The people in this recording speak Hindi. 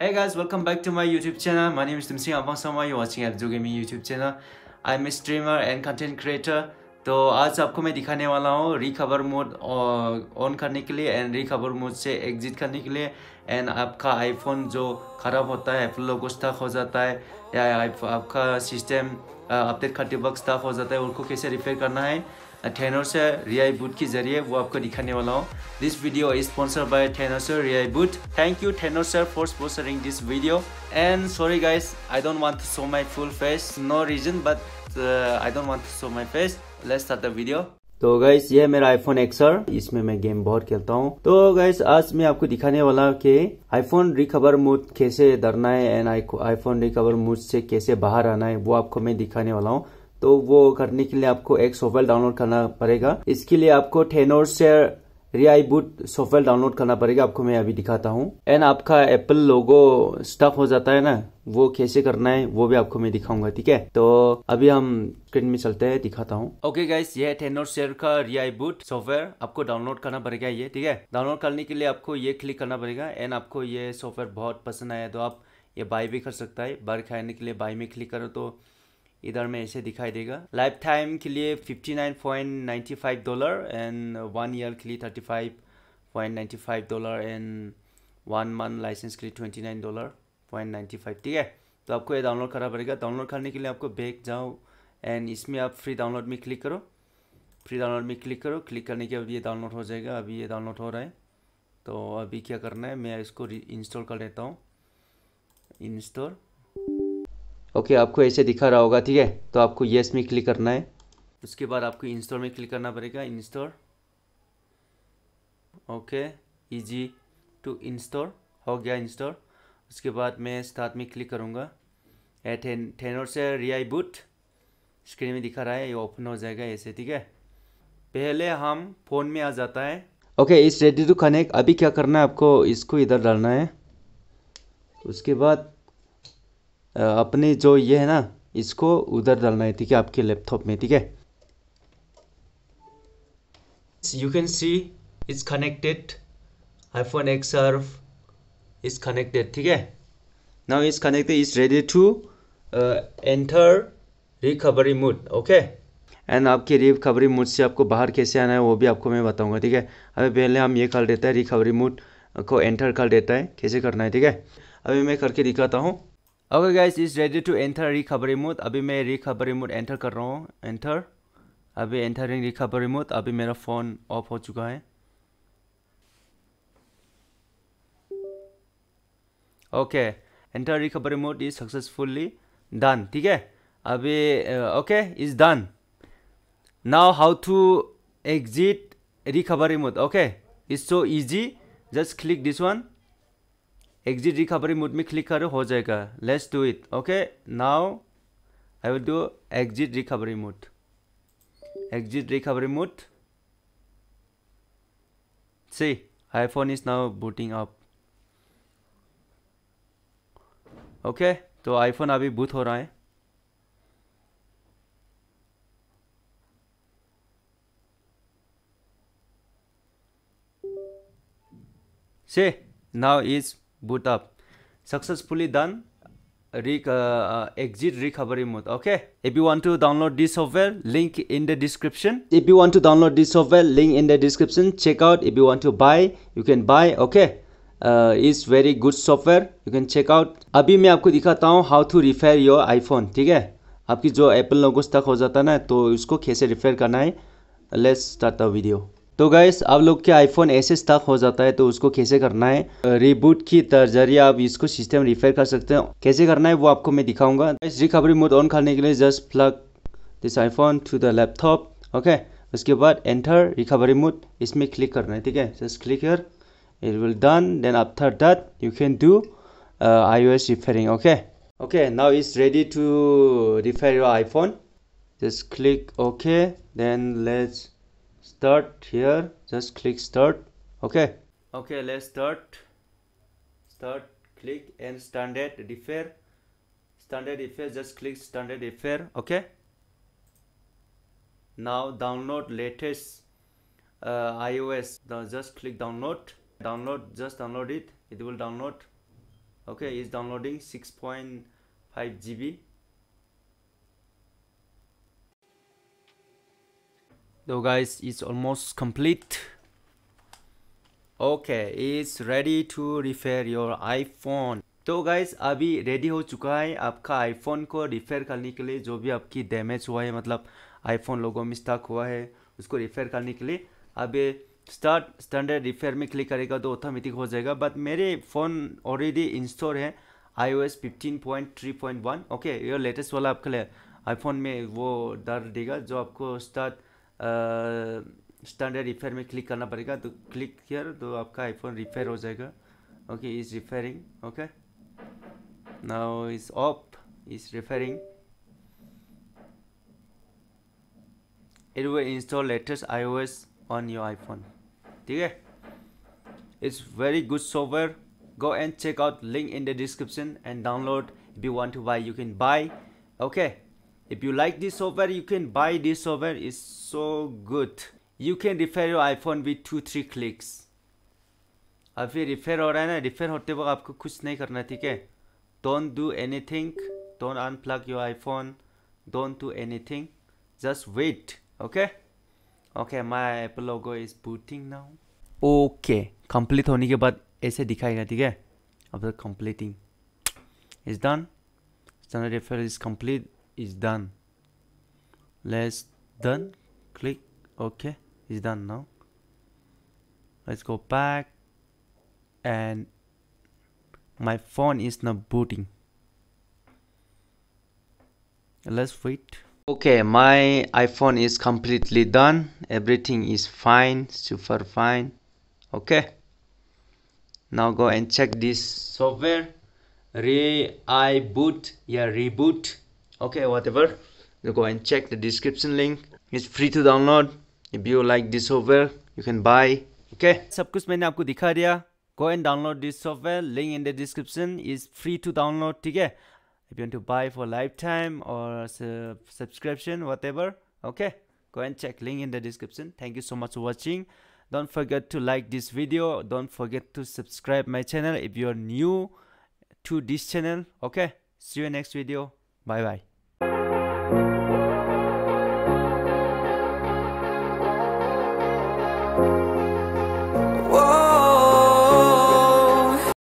Hey guys, welcome back to my YouTube channel. My name is Timsing Abangsama. You're watching Abdu Gaming YouTube channel. I'm a streamer and content creator. तो आज आपको मैं दिखाने वाला हूँ रिकवर मोड ऑन करने के लिए एंड रिकवर मोड से एग्जिट करने के लिए एंड आपका आईफोन जो ख़राब होता है एप्पल लोगो स्टक हो जाता है या आपका सिस्टम अपडेट करते वक्त स्टक हो जाता है उनको कैसे रिपेयर करना है से रियाई बूट के ज़रिए वो आपको दिखाने वाला हूँ। This video is sponsor by Tenorshare ReiBoot thank you Tenorshare for sponsoring this video and sorry guys I don't want to show my full face no reason but I don't want to show my face let's start the video तो गाइस ये है मेरा आईफोन एक्सर इसमें मैं गेम बहुत खेलता हूँ। तो गाइस आज मैं आपको दिखाने वाला कि आईफोन रिकवर मोड कैसे डरना है एंड आईफोन रिकवर मोड से कैसे बाहर आना है, वो आपको मैं दिखाने वाला हूँ। तो वो करने के लिए आपको एक सॉफ्टवेयर डाउनलोड करना पड़ेगा। इसके लिए आपको टेनोर से रियाई बूट सॉफ्टवेयर डाउनलोड करना पड़ेगा, आपको मैं अभी दिखाता हूँ। एंड आपका एप्पल लोगो स्टक हो जाता है ना, वो कैसे करना है, वो भी आपको मैं दिखाऊँगा, ठीक है? तो अभी हम स्क्रीन में चलते हैं, दिखाता हूँ। ओके गाइस ये टेनोर शेयर का रियाई बूट सॉफ्टवेयर आपको डाउनलोड करना पड़ेगा ये, ठीक है? डाउनलोड करने के लिए आपको ये क्लिक करना पड़ेगा। एंड आपको ये सॉफ्टवेयर बहुत पसंद आया तो आप ये बाय भी कर सकता है। बार खाने के लिए बाय में क्लिक करो तो इधर में ऐसे दिखाई देगा। लाइफ टाइम के लिए 59.95 डॉलर एंड वन ईयर के लिए 35.95 dollar and one month license के लिए 29 डॉलर पॉइंट नाइन्टी फाइव ठीक है? तो आपको ये डाउनलोड करना पड़ेगा। डाउनलोड करने के लिए आपको बैग जाओ एंड इसमें आप फ्री डाउनलोड में क्लिक करो। फ्री डाउनलोड में क्लिक करो। क्लिक करने के बाद ये डाउनलोड हो जाएगा। अभी ये डाउनलोड हो रहा है। तो अभी क्या करना है? मैं इसको इंस्टॉल कर लेता हूँ। इंस्टॉल ओके आपको ऐसे दिखा रहा होगा ठीक है? तो आपको येस में क्लिक करना है। उसके बाद आपको इंस्टॉल में क्लिक करना पड़ेगा install okay easy to install हो गया इंस्टॉल उसके बाद मैं स्टार्ट में क्लिक करूँगा। टेन टेनर से रियाई बूट स्क्रीन में दिखा रहा है ये ओपन हो जाएगा ऐसे ठीक है? पहले हम फ़ोन में आ जाता है। ओके इस रेडी टू कनेक्ट अभी क्या करना है आपको? इसको इधर डालना है। उसके बाद अपने जो ये है ना, इसको उधर डालना है, ठीक है, आपके लैपटॉप में, ठीक है? You can see it's connected iPhone X surf is connected ठीक है? Now is connected is ready to enter recovery mode okay and आपके रिकवरी मोड से आपको बाहर कैसे आना है, वो भी आपको मैं बताऊँगा, ठीक है? अभी पहले हम ये कर देते हैं रिकवरी मोड को एंटर कर देता है, कैसे करना है, ठीक है? अभी मैं करके दिखाता हूँ। Okay guys is ready to enter recovery mode अभी मैं रिकवरी मोड एंटर कर रहा हूँ. एंटर अभी एंटरिंग रिकवरी मोड अभी मेरा फ़ोन ऑफ़ हो चुका है. Okay enter recovery mode is successfully done ठीक है? अभी okay is done now how to exit recovery mode okay is so easy just click this one exit recovery mode में क्लिक करो हो जाएगा। Let's do it okay now I will do exit recovery mode exit recovery mode see iPhone is now booting up okay तो आईफोन अभी बूथ हो रहा है। See, now is boot up successfully done Re uh, exit recovery mode okay if you want to download this software link in the description if you want to download this software link in the description check out if you want to buy you can buy okay uh, is very good software you can check out अभी मैं आपको दिखाता हूँ how to repair your iPhone ठीक है आपकी जो एप्पल लोगो तक हो जाता है ना तो उसको कैसे रिपेयर करना है लेट्स स्टार्ट द वीडियो तो गाइस आप लोग के आईफोन ऐसे स्टक हो जाता है तो उसको कैसे करना है? रिबूट की ज़रिए आप इसको सिस्टम रिफेयर कर सकते हैं। कैसे करना है, वो आपको मैं दिखाऊँगा। इस रिकवरी मोड ऑन करने के लिए just plug this iPhone to the laptop okay उसके बाद एंटर रिकवरी मोड इसमें क्लिक करना है, ठीक है? Just click here it will done then after that you can do iOS repairing, okay? Okay, now it's ready to repair your iPhone. Just click OK then let's start here. Just click start. Okay. Okay let's start. Start click and standard repair standard repair just click standard repair okay. Now download latest uh, ios. Now just click download. Download just download it. It will download. Okay it's downloading 6.5 GB so, guys, it's almost complete. Okay, it's ready to repair your iPhone. तो गाइज़ अभी रेडी हो चुका है आपका आईफोन को रिपेयर करने के लिए, जो भी आपकी डैमेज हुआ है मतलब आईफोन लोगों में स्टक हुआ है, उसको रिपेयर करने के लिए। अब स्टार्ट स्टैंडर्ड रिपेयर में क्लिक करेगा तो ऑटोमेटिक हो जाएगा। बट मेरे फ़ोन ऑलरेडी इंस्टॉल है I O S fifteen point three point one okay ये लेटेस्ट वाला आपके लिए आईफोन में वो डर देगा, जो आपको स्टार्ट स्टैंडर्ड रिपेयर में क्लिक करना पड़ेगा तो क्लिक किया तो आपका आईफोन रिपेयर हो जाएगा okay is repairing okay now is up is referring it will install latest iOS on your iPhone okay it's very good software go and check out link in the description and download if you want to buy you can buy okay If you like this software you can buy this software it's so good you can repair your iPhone with two three clicks अभी रिपेयर हो रहा है ना रिपेयर होते वक्त आपको कुछ नहीं करना ठीक है don't do anything don't unplug your iphone don't do anything just wait okay okay my apple logo is booting now okay complete होने के बाद ऐसे दिखाएगा ठीक है अब is done standard refer is complete is done. Let's done. Click okay it's done now. Let's go back and my phone is not booting. Let's wait. Okay my iphone is completely done. Everything is fine super fine. Okay now go and check this software. Re i boot yeah reboot okay whatever you go and check the description link it's free to download if you like this software you can buy okay सब कुछ मैंने आपको दिखा दिया go and download this software link in the description is free to download okay if you want to buy for lifetime or subscription whatever okay go and check link in the description thank you so much for watching don't forget to like this video don't forget to subscribe my channel if you're new to this channel okay see you next video bye bye